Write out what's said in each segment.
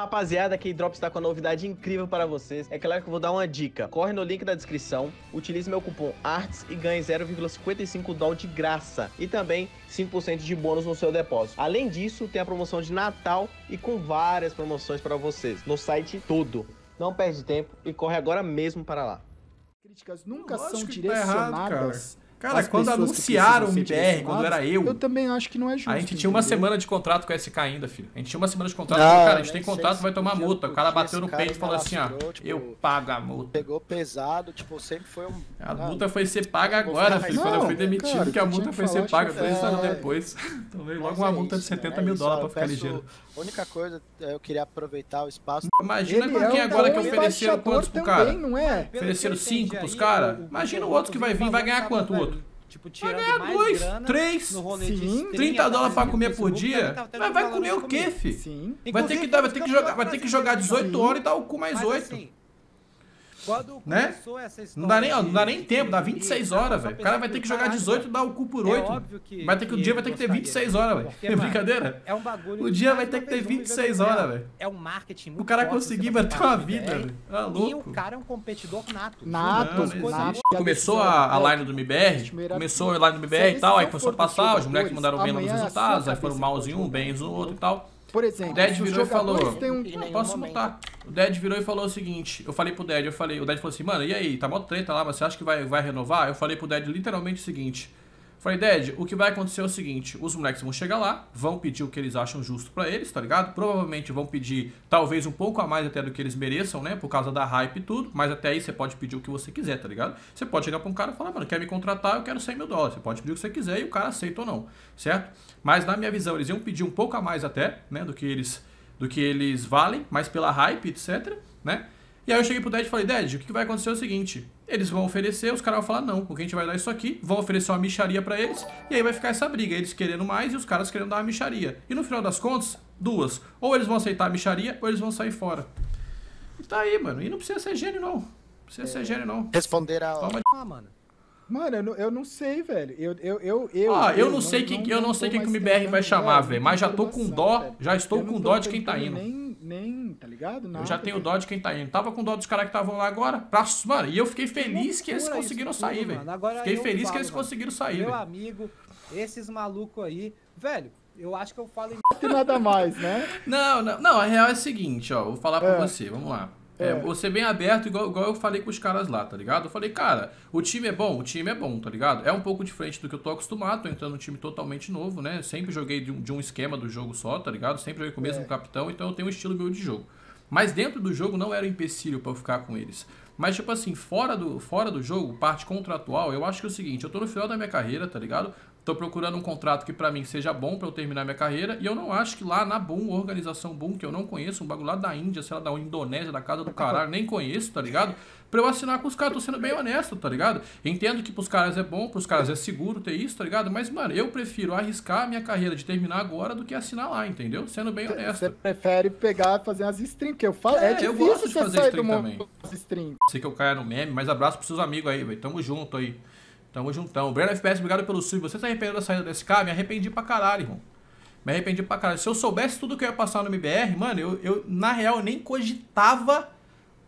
rapaziada, que Drop está com uma novidade incrível para vocês. É claro que eu vou dar uma dica. Corre no link da descrição, utilize meu cupom ARTS e ganhe 0,55 dólar de graça. E também 5% de bônus no seu depósito. Além disso, tem a promoção de Natal e com várias promoções para vocês no site todo. Não perde tempo e corre agora mesmo para lá. Críticas nunca Lógico são que tá errado, direcionadas. Cara, às quando anunciaram o MBR, quando era eu, Eu também acho que não é justo. a gente tinha uma semana de contrato com a SK ainda, filho. A gente tinha uma semana de contrato. Ah, falou, cara, a gente tem contrato, vai tomar multa. O cara bateu no cara peito e falou assim, ó, alastrou, tipo, eu pago a multa. Pegou pesado, tipo, sempre foi um. A Não, multa foi ser paga agora, filho. mais- Quando eu fui Não, demitido, cara, que a multa foi ser falar, paga tipo, dois é, anos depois. Tomei logo uma é multa de isso, 70 é mil dólares pra ficar ligeiro. A única coisa, é, eu queria aproveitar o espaço. Imagina com quem é agora que ofereceram quantos pro também, cara? não é? Ofereceram cinco pros aí, cara? o- o- Imagina o outro que vai vir, vai ganhar quanto o outro? Tipo, Vai tirando ganhar mais dois, grana três, no rolê sim, de stream, 30 dólares pra comer por dia? Mas vai falando comer o quê, fi? Sim. Vai ter que, dar, vai ter que jogar, vai ter que jogar 18 Sim. horas e dar o cu mais 8. assim, quando Né? começou essa história Não dá nem, ó, não dá nem tempo, dá de- 26 de- horas, velho. O cara vai ter que jogar caralho, 18 e dar o cu por é 8. óbvio que- Vai ter que o dia vai ter que ter gostaria. 26 horas, velho. É brincadeira? É um bagulho. O dia vai ter que ter vamos 26 ver o que horas, é. velho. É um marketing muito O cara conseguir botar uma vida, velho. Tá E o louco. cara é um competidor nato. Nato, boas. Começou a, a line do MBR, começou a line do MBR e tal, aí começou a passar, os moleques mandaram bem nos é resultados, aí foram maus em um, bens no jogar. outro e tal. Por O exemplo, Dad os virou e falou. têm um- nenhum Posso momento. mutar? O Dad virou e falou o seguinte: eu falei pro Dad, eu falei, o Dad falou assim, mano, e aí, tá mó treta lá, mas você acha que vai, vai renovar? Eu falei pro Dad literalmente o seguinte. Falei, Dad, o que vai acontecer é o seguinte: os moleques vão chegar lá, vão pedir o que eles acham justo pra eles, tá ligado? Provavelmente vão pedir talvez um pouco a mais até do que eles mereçam, né? Por causa da hype e tudo. Mas até aí você pode pedir o que você quiser, tá ligado? Você pode chegar pra um cara e falar, mano, quer me contratar, eu quero 100 mil dólares. Você pode pedir o que você quiser e o cara aceita ou não, certo? Mas na minha visão, eles iam pedir um pouco a mais até, né? Do que eles, do que eles valem, mas pela hype, etc, né? E aí eu cheguei pro Dad e falei, Dad, o que vai acontecer é o seguinte, eles vão oferecer, os caras vão falar não, o que a gente vai dar é isso aqui, vão oferecer uma micharia pra eles, e aí vai ficar essa briga, eles querendo mais e os caras querendo dar uma micharia. E no final das contas, duas, ou eles vão aceitar a micharia, ou eles vão sair fora. E tá aí, mano, e não precisa ser gênio não, não precisa ser gênio não. Responder a. Toma Ah, mano. Mano, eu não, eu não sei, velho. Eu, eu, eu, eu, Ah, eu não sei quem, eu não sei quem que o MBR vai chamar, velho, mas já tô com dó, velho. já estou Eu com dó de quem tá indo. Nem, tá ligado? Nada, Eu já tenho dó de quem tá indo. Tava com dó dos caras que estavam lá agora. Pra... Mano, e eu fiquei feliz que eles conseguiram tudo, sair, velho. Fiquei feliz que eles mano. conseguiram sair, Meu amigo, esses malucos aí. Velho, eu acho que eu falo em. Nada mais, né? Não, não, não, a real é a seguinte, ó. Vou falar pra É. você, vamos lá. É, É. vou ser bem aberto, igual, igual eu falei com os caras lá, tá ligado? Eu falei, cara, o time é bom, o time é bom, tá ligado? É um pouco diferente do que eu tô acostumado, tô entrando num time totalmente novo, né? Sempre joguei de um, de um esquema do jogo só, tá ligado? Sempre joguei com o mesmo É. capitão, então eu tenho um estilo meu de jogo. Mas dentro do jogo não era um empecilho pra eu ficar com eles. Mas, tipo assim, fora do, fora do jogo, parte contratual, eu acho que é o seguinte, eu tô no final da minha carreira, tá ligado? Tô procurando um contrato que pra mim seja bom pra eu terminar minha carreira. E eu não acho que lá na Boom, organização Boom, que eu não conheço, um bagulho lá da Índia, sei lá, da Indonésia, da casa do caralho, nem conheço, tá ligado? Pra eu assinar com os caras, tô sendo bem honesto, tá ligado? Entendo que pros caras é bom, pros caras é seguro ter isso, tá ligado? Mas, mano, eu prefiro arriscar a minha carreira de terminar agora do que assinar lá, entendeu? Sendo bem honesto. Você prefere pegar e fazer umas streams, porque eu falo, é, É, eu gosto de fazer stream também. streams. Sei que eu caia no meme, mas abraço pros seus amigos aí, velho. Tamo junto aí. Tamo juntão. Breno FPS, obrigado pelo sub. Você tá arrependendo da saída desse cara? Me arrependi pra caralho, irmão. Me arrependi pra caralho. Se eu soubesse tudo que eu ia passar no MBR, mano, eu, eu na real, eu nem cogitava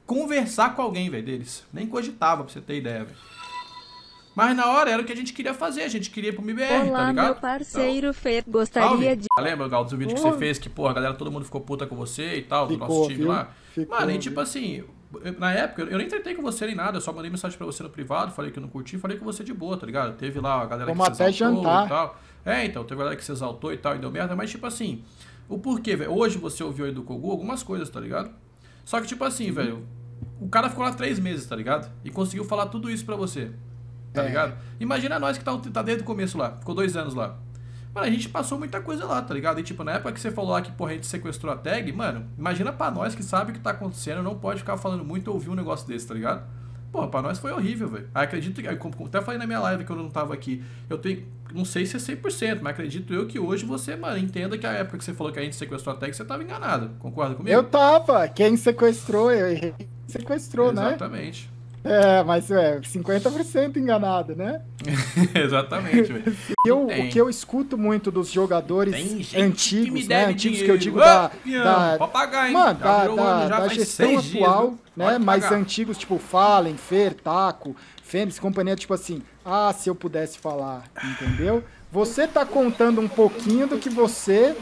conversar com alguém, velho, deles. Nem cogitava, pra você ter ideia, velho. Mas na hora era o que a gente queria fazer. A gente queria ir pro MBR, tá Olá, ligado? meu parceiro Fê. Salve. Gostaria de. Lembra, Gal, do vídeo que você fez que, porra, a galera, todo mundo ficou puta com você e tal, do Ficou, nosso time viu? lá? Ficou, Mano, e viu? tipo assim, eu- na época, eu nem tretei com você nem nada, eu só mandei mensagem pra você no privado, falei que eu não curti, falei com você de boa, tá ligado? Teve lá a galera Vamos que se exaltou jantar. e tal. É, então, teve a galera que se exaltou e tal e deu merda, mas tipo assim, o porquê, velho? Hoje você ouviu aí do Kogu algumas coisas, tá ligado? Só que tipo assim, velho, o cara ficou lá três meses, tá ligado? E conseguiu falar tudo isso pra você, tá É. ligado? Imagina nós que tá, tá desde o começo lá, ficou dois anos lá. Mano, a gente passou muita coisa lá, tá ligado? E tipo, na época que você falou lá que, porra, a gente sequestrou a tag, mano, imagina pra nós que sabe o que tá acontecendo, não pode ficar falando muito ou ouvir um negócio desse, tá ligado? Porra, pra nós foi horrível, velho. Aí acredito que, até falei na minha live que eu não tava aqui, eu tenho, não sei se é 100%, mas acredito eu que hoje você, mano, entenda que a época que você falou que a gente sequestrou a tag, você tava enganado. Concorda comigo? Eu tava, quem sequestrou, eu. Sequestrou, né? Exatamente. É, mas é 50% enganado, né? Exatamente, velho. Eu, o que eu escuto muito dos jogadores antigos, né? Antigos dinheiro. que eu digo Ah, da, Pião, da, Pode pagar, hein? Mano, da, da- da gestão dias, atual, viu? né? Pagar. antigos, tipo Fallen, Fer, Taco, Fênix, companhia, tipo assim, ah, se eu pudesse falar, entendeu? Você tá contando um pouquinho do que você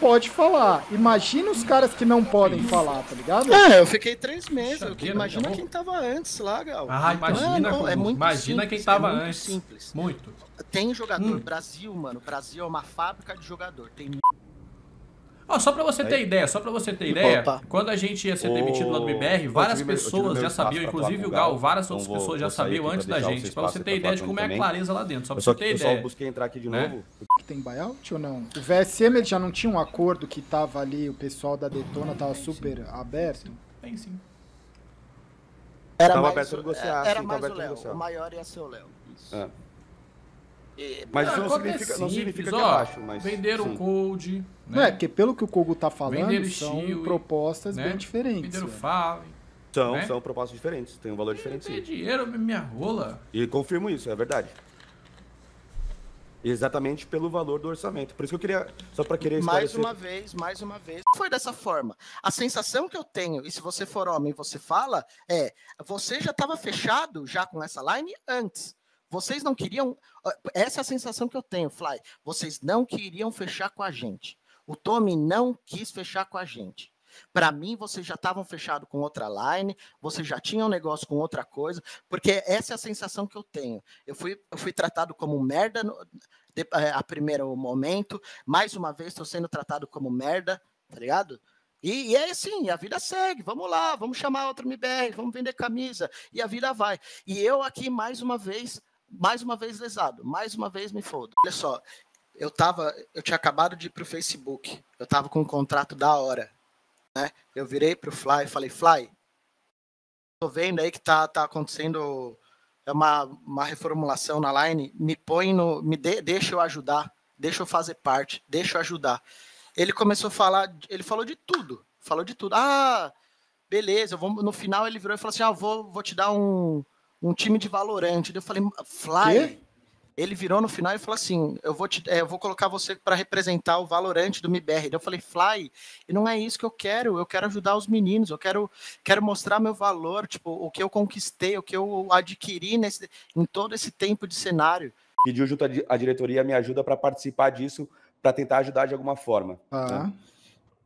pode falar. Imagina os caras que não podem falar, tá ligado? É, eu fiquei três meses. Imagina quem tava antes lá, Gal. Ah, imagina, Não, como- é muito imagina simples, quem tava é muito antes. simples. Muito. Tem jogador, Hum. Brasil, mano. Brasil é uma fábrica de jogador. Tem Ó, só pra você ter ideia, só pra você ter ideia, Opa. quando a gente ia ser demitido lá do BBR, eu várias eu pessoas já sabiam, inclusive o Gal, várias então outras vou- pessoas já sabiam antes da gente, pra você ter ideia de como é a clareza lá dentro, só pra Eu só, você ter eu só ideia. busquei entrar aqui de Né? novo. Tem buyout ou não? O VSM ele já não tinha um acordo que tava ali, o pessoal da Detona tava super aberto? Tem sim. Era Tava mais, aberto a o- negociar, Era sim, mais tava o Léo. O maior ia ser o Léo. Isso. É. E- Mas isso não é significa, não significa que é baixo, mas. Venderam sim. o Code, Não é, né? porque pelo que o Kogo tá falando, Venderam são propostas né? bem diferentes. Venderam velho. Fallen. São, né? são propostas diferentes, tem um valor diferente Tem dinheiro, minha rola. E confirmo isso, é verdade. Exatamente pelo valor do orçamento. Por isso que eu queria, só para querer Mais esclarecer. uma vez, mais uma vez. Foi dessa forma. A sensação que eu tenho, e se você for homem, você fala, é: você já estava fechado já com essa line antes. Vocês não queriam. Essa é a sensação que eu tenho, Fly. Vocês não queriam fechar com a gente. O Tommy não quis fechar com a gente. Para mim, vocês já estavam fechados com outra line, vocês já tinham um negócio com outra coisa, porque essa é a sensação que eu tenho. Eu fui, eu fui tratado como merda no, de, é, a primeiro momento, mais uma vez estou sendo tratado como merda, tá ligado? E, e é assim, a vida segue, vamos lá, vamos chamar outro MBR, vamos vender camisa, e a vida vai. E eu aqui, mais uma vez, mais uma vez lesado, mais uma vez me fodo. Olha só, eu tava, eu tinha acabado de ir pro Facebook, eu tava com um contrato da hora, né? Eu virei pro Fly e falei, Fly, tô vendo aí que tá, tá acontecendo é uma, uma reformulação na line, me põe no. Me de, deixa eu ajudar, deixa eu fazer parte, deixa eu ajudar. Ele começou a falar, ele falou de tudo, falou de tudo. Ah, beleza, vou, no final ele virou e falou assim: ah, vou, vou te dar um, um time de valorante. Eu falei, Fly. Quê? Ele virou no final e falou assim: eu vou, te, é, eu vou colocar você para representar o valorante do MBR. Eu falei, Fly, e não é isso que eu quero. Eu quero ajudar os meninos, eu quero, quero mostrar meu valor, tipo, o que eu conquistei, o que eu adquiri nesse, em todo esse tempo de cenário. Pediu junto à di- à diretoria me ajuda para participar disso, para tentar ajudar de alguma forma. Tá. né?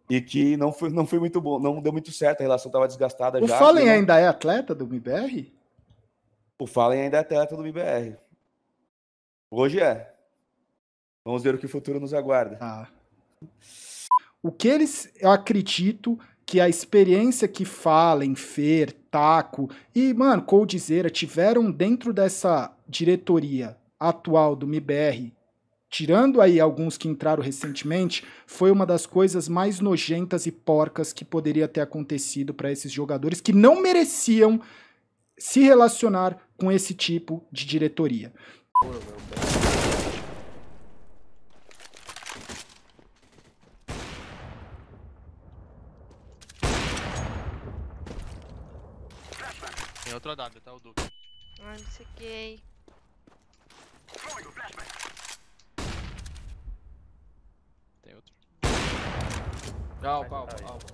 E que não foi, não foi muito bom, não deu muito certo, a relação estava desgastada O já. Fallen eu não- ainda é atleta do MBR? O Fallen ainda é atleta do BBR. Hoje é. Vamos ver o que o futuro nos aguarda. Tá. O que eles, eu acredito que a experiência que Fallen, Fer, Taco e, mano, Coldzera tiveram dentro dessa diretoria atual do MBR, tirando aí alguns que entraram recentemente, foi uma das coisas mais nojentas e porcas que poderia ter acontecido para esses jogadores que não mereciam se relacionar com esse tipo de diretoria. Tem outro W, tá? O duplo. Ai, não sei o que. Tem outro. Alpa, alpa, alpa.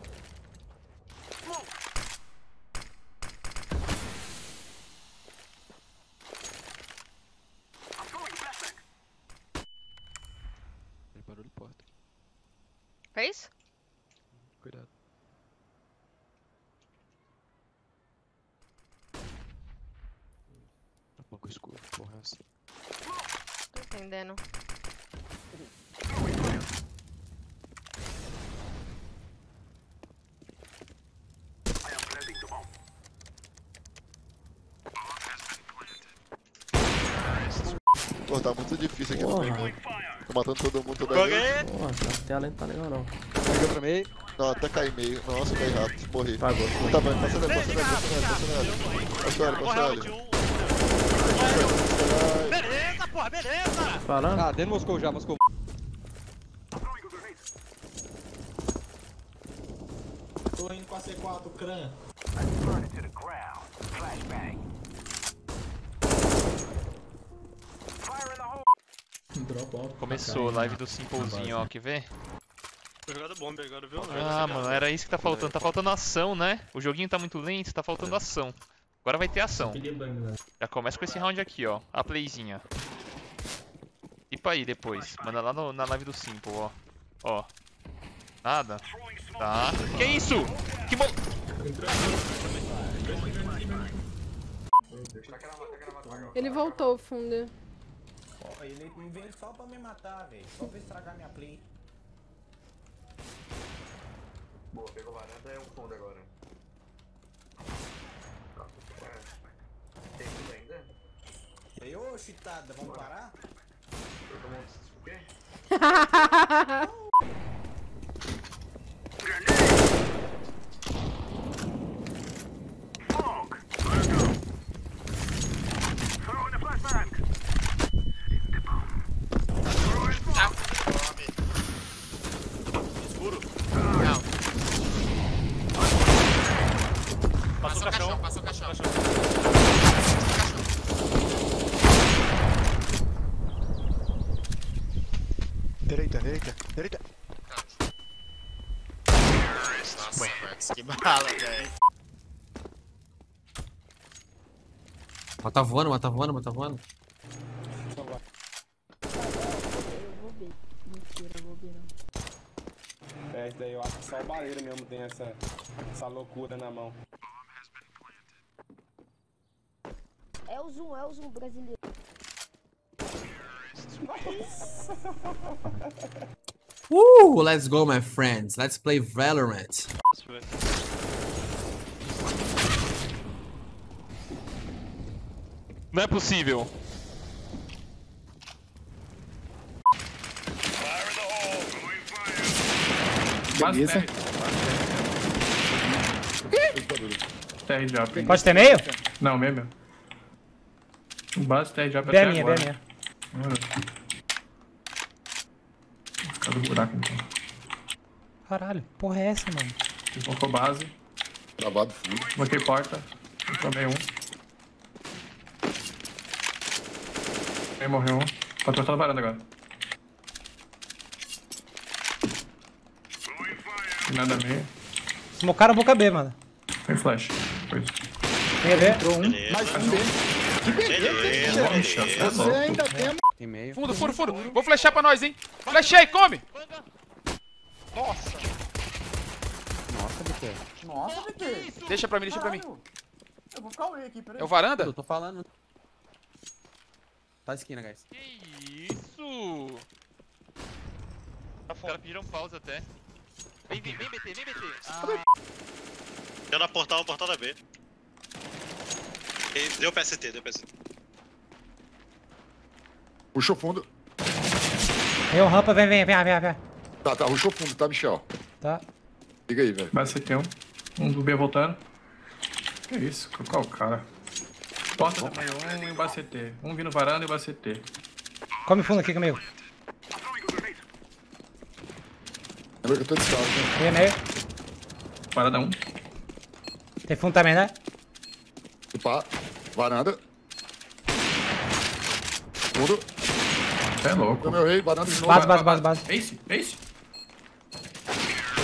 Tem barulho porta. Fez? Cuidado. Tá pouco escuro, porra, é essa. Tô entendendo. Pô, tá muito difícil aqui no meio. Tô matando todo mundo toda vez. Nossa, a tela não tá legal não. Pega pra meio. Não, até cair meio. Nossa, caí rápido. Morri. Pagou. Tá bem, passa nele, passa nele, passa nele, passa nele. Passa nele. Beleza, porra, beleza! Falando? Ah, dentro Moscou já, Moscou. Tô indo com a C4, Cran. Drop alto. Começou, live do Simplezinho, ó, quer ver? Tô jogando bomba agora, viu? Ah, mano, era isso que tá faltando. Tá faltando ação, né? O joguinho tá muito lento, tá faltando ação. Agora vai ter ação. Já começa com esse round aqui, ó. A playzinha. E pra aí depois. Manda lá no- na live do Simple, ó. Ó. Nada. Tá. Que isso? Que mo... Ele voltou, Funda. Ele me veio só pra me matar, velho. Só pra estragar minha play. Boa, pegou varanda, é um fundo agora. Tem tudo ainda? E aí, ô chitada, vamos parar? Todo mundo. O quê? Escuro. Não. Passou o caixão. Direita, direita, direita. Nossa, Max, que bala, velho. Mata voando, mata voando, mata voando. É, isso daí eu acho que só o baleiro mesmo tem essa, essa loucura na mão. É o Zoom, é o Zoom brasileiro. Uh, let's go, my friends. Let's play Valorant. Não é possível. Beleza. Pode ter meio? Não, meio meu. O base TR já B é minha, B é minha. Fica do buraco então. Caralho, porra é essa, mano? Colocou base. Travado fundo. Bloquei porta. Tomei um. Meio morreu um. Pode cortar na varanda agora. Nada meio. Smocaram a boca B, mano. Tem flash. Foi isso. Meia B. Entrou um. Mais um dele. Que beleza, beleza. Você ainda tem Tem meio. Fundo, fundo, fundo. Vou flechar pra nós, hein? Flechei, come! Nossa. Nossa, BT. Nossa, BT. Deixa pra mim, deixa pra mim. Eu vou ficar away aqui, peraí. É o varanda? Eu tô falando. Tá esquina, guys. Que isso? Os caras pediram pausa até. Vem, vem, vem BT, vem BT. Ah, Deu na portal, portal da B. Deu PST, deu PST. Puxou fundo. Eu, rampa, vem, vem, vem, vem, vem. Tá, tá, puxou fundo, tá, Michel? Tá. Liga aí, velho. Base CT um. Um do B voltando. Que isso? Qual o cara? Porta também um e o base CT. Um vindo varanda e CT. Come fundo aqui comigo. Lembra que eu tô descalço, né? Meia, meia. Varanda um. Tem fundo também, né? Opa, varanda. Fundo. É louco. Meu rei, varanda de novo. Base, base, base, base. Ace, ace.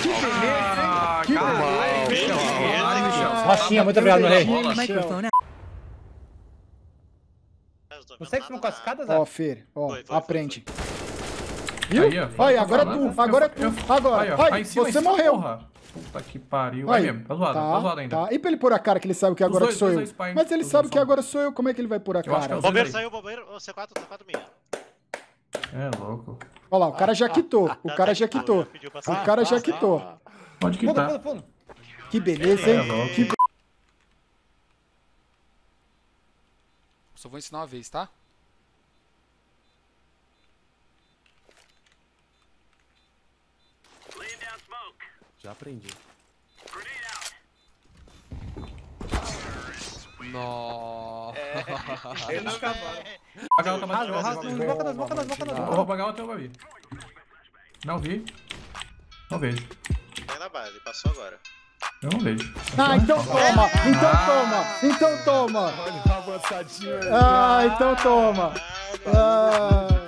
Que beleza, hein? Que Rochinha, muito obrigado, meu rei. Michel. Você que ficou com as escadas, Ó, Fer, ó, aprende. Viu? Aí, ó. Olha, Tô agora é tu, agora é tu. Agora, Aí, ó. Ai, Aí em cima, você cima, morreu. porra. Puta que pariu. Vai Aí, mesmo. Tá zoado, tá, zoado ainda. Tá. E pra ele pôr a cara que ele sabe que agora dois, que sou eu. dois spy, Mas ele sabe dois que agora sou eu, como é que ele vai pôr a é cara? Bombeiro aí. saiu, bombeiro, o C4, C4 minha. É louco. Olha lá, o cara já quitou. O cara já quitou. O cara já quitou. Pode quitar. Que beleza, É hein? louco. Que Só vou ensinar uma vez, tá? Já aprendi. Nossa. Eles acabaram. Apagar outra desboca nós, desboca nós, desboca nós. Eu vou apagar outra eu vi. Não vi. Não vejo. Tem na base, passou agora. Eu não vejo. Ah, então toma! Então toma! Então toma! Olha a avançadinha. Ah, então toma! Ah.